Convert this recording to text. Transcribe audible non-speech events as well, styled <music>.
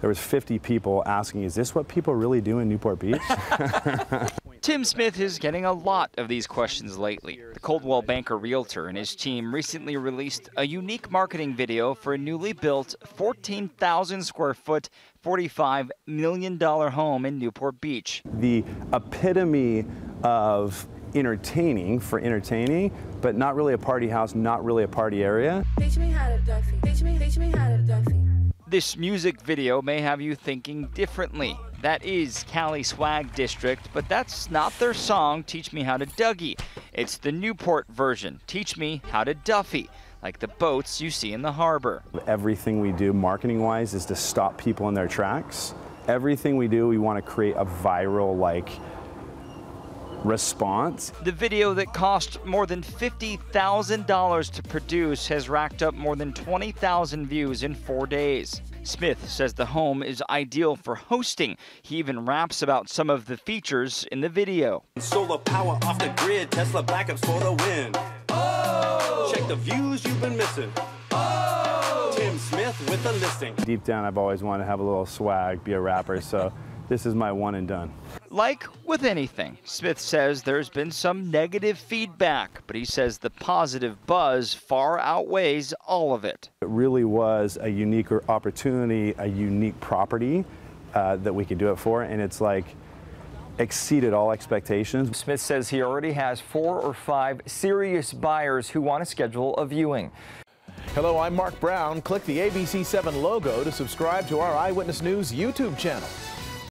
there was 50 people asking, is this what people really do in Newport Beach? <laughs> Tim Smith is getting a lot of these questions lately. The Coldwell Banker Realtor and his team recently released a unique marketing video for a newly built 14,000 square foot, $45 million home in Newport Beach. The epitome of entertaining for entertaining, but not really a party house, not really a party area. Teach me how to Duffy. Teach me, teach me how to Duffy. This music video may have you thinking differently. That is Cali Swag District, but that's not their song, Teach Me How to Dougie. It's the Newport version, Teach Me How to Duffy, like the boats you see in the harbor. Everything we do marketing wise is to stop people in their tracks. Everything we do, we want to create a viral, like, response. The video that cost more than $50,000 to produce has racked up more than 20,000 views in four days. Smith says the home is ideal for hosting. He even raps about some of the features in the video. Solar power off the grid, Tesla backups for the win. Oh! Check the views you've been missing. Oh! Tim Smith with the listing. Deep down, I've always wanted to have a little swag, be a rapper, so this is my one and done. Like with anything, Smith says there's been some negative feedback, but he says the positive buzz far outweighs all of it. It really was a unique opportunity, a unique property uh, that we could do it for, and it's like exceeded all expectations. Smith says he already has four or five serious buyers who want to schedule a viewing. Hello, I'm Mark Brown. Click the ABC7 logo to subscribe to our Eyewitness News YouTube channel.